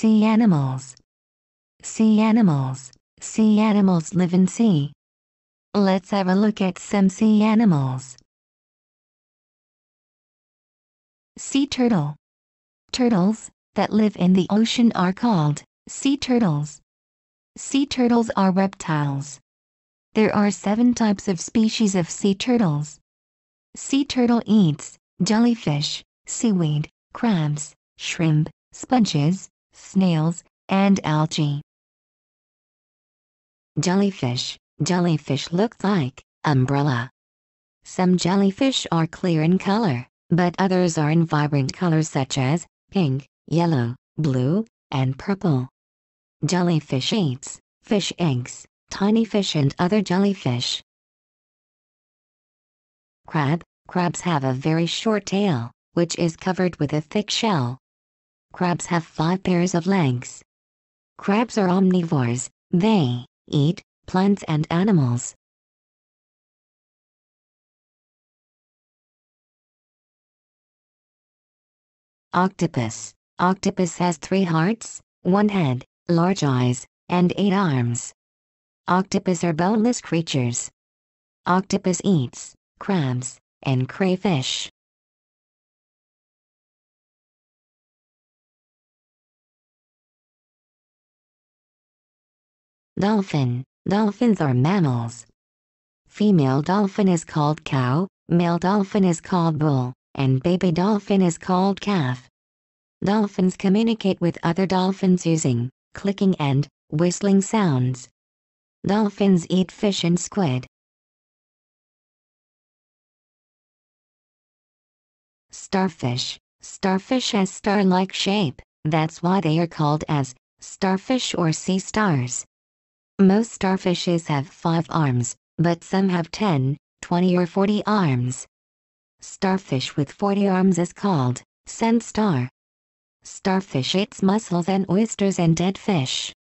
Sea animals. Sea animals. Sea animals live in sea. Let's have a look at some sea animals. Sea turtle. Turtles that live in the ocean are called sea turtles. Sea turtles are reptiles. There are seven types of species of sea turtles. Sea turtle eats jellyfish, seaweed, crabs, shrimp, sponges, snails, and algae. Jellyfish Jellyfish look like umbrella. Some jellyfish are clear in color, but others are in vibrant colors such as pink, yellow, blue, and purple. Jellyfish eats fish eggs, tiny fish and other jellyfish. Crab Crabs have a very short tail, which is covered with a thick shell. Crabs have five pairs of legs. Crabs are omnivores, they eat plants and animals. Octopus Octopus has three hearts, one head, large eyes, and eight arms. Octopus are boneless creatures. Octopus eats crabs, and crayfish. Dolphin Dolphins are mammals. Female dolphin is called cow, male dolphin is called bull, and baby dolphin is called calf. Dolphins communicate with other dolphins using clicking and whistling sounds. Dolphins eat fish and squid. Starfish. Starfish has star-like shape, that's why they are called as starfish or sea stars. Most starfishes have 5 arms, but some have 10, 20 or 40 arms. Starfish with 40 arms is called sand star. Starfish eats mussels and oysters and dead fish.